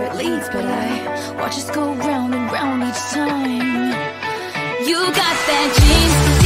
where it leads, but I watch us go round and round each time. You got that jeans.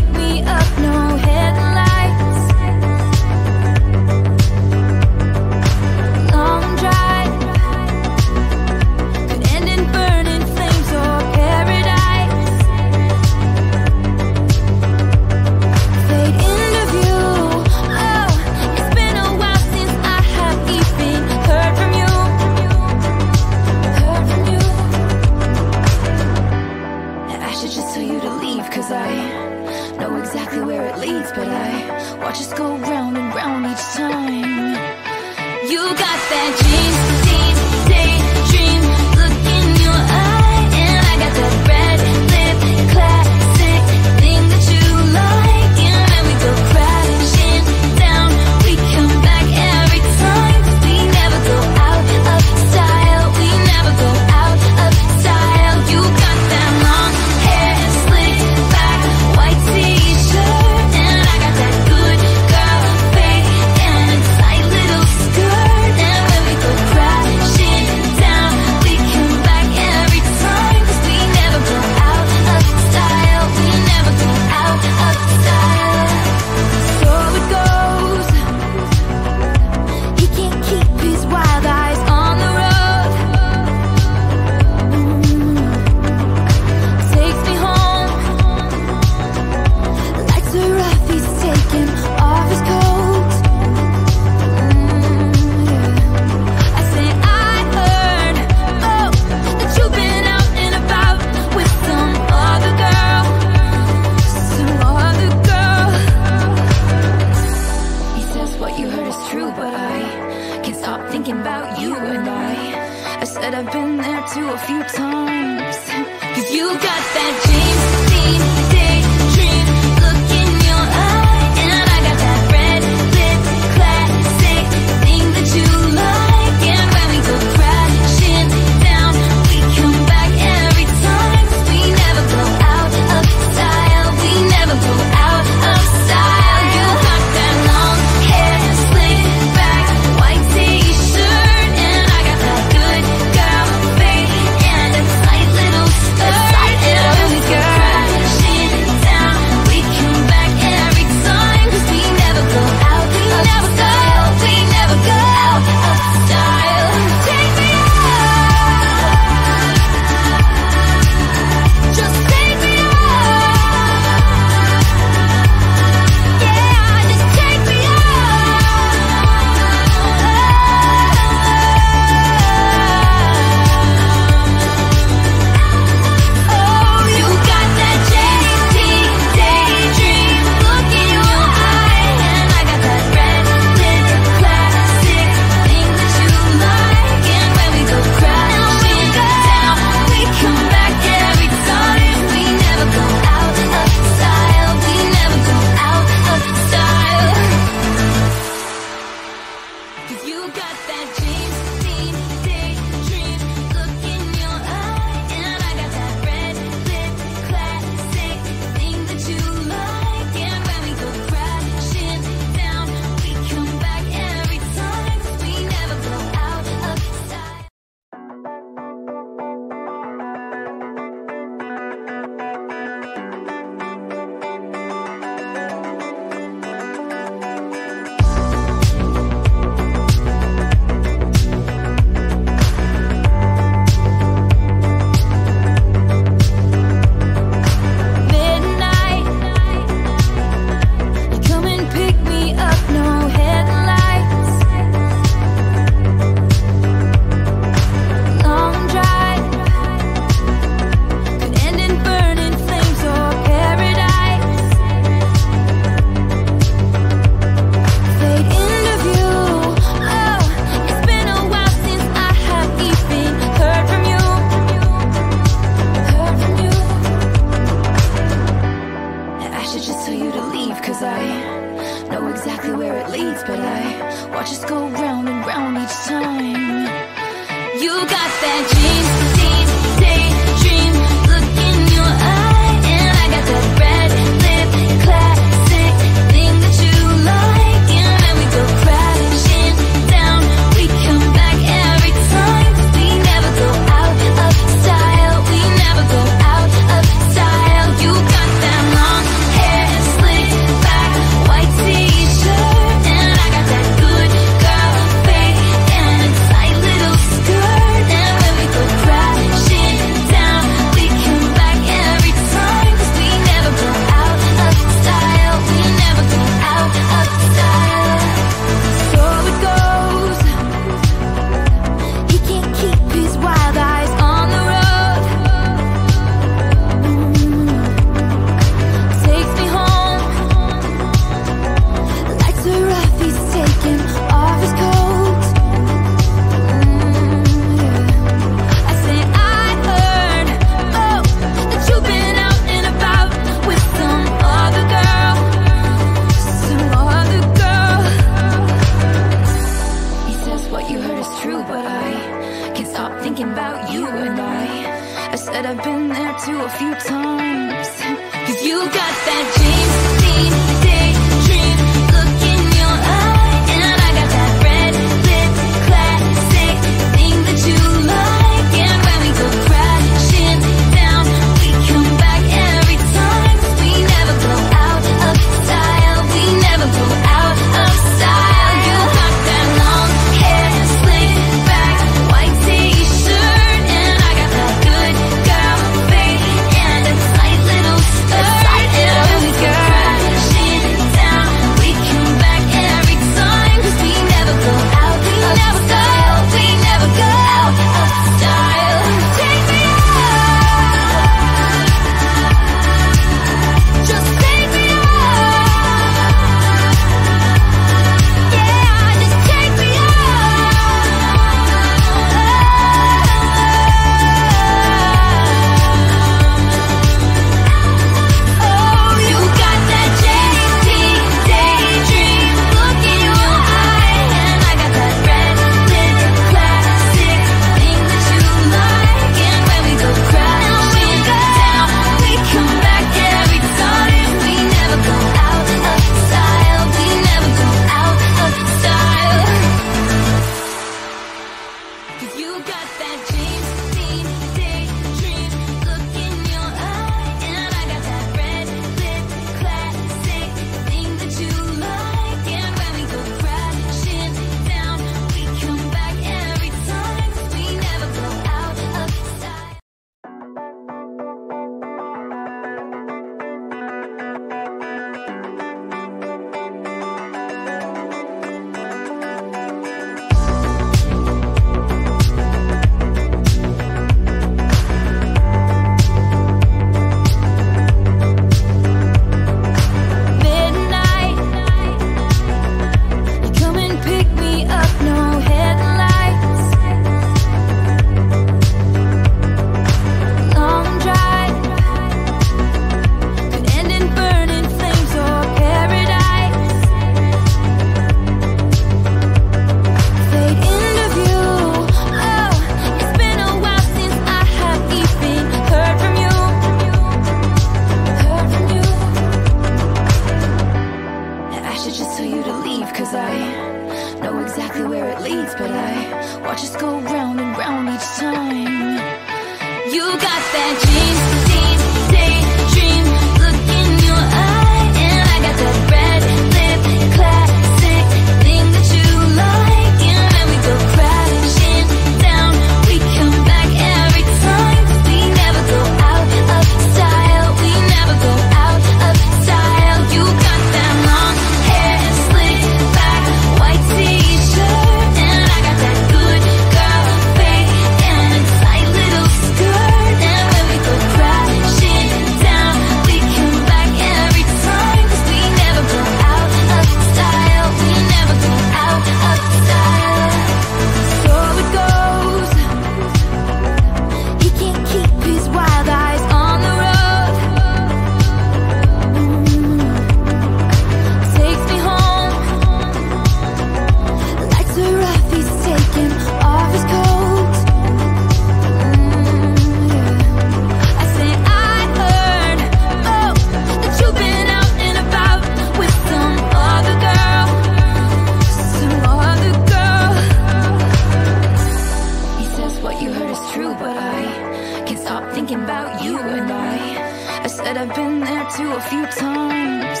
I've been there too a few times.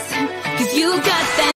Cause you got that.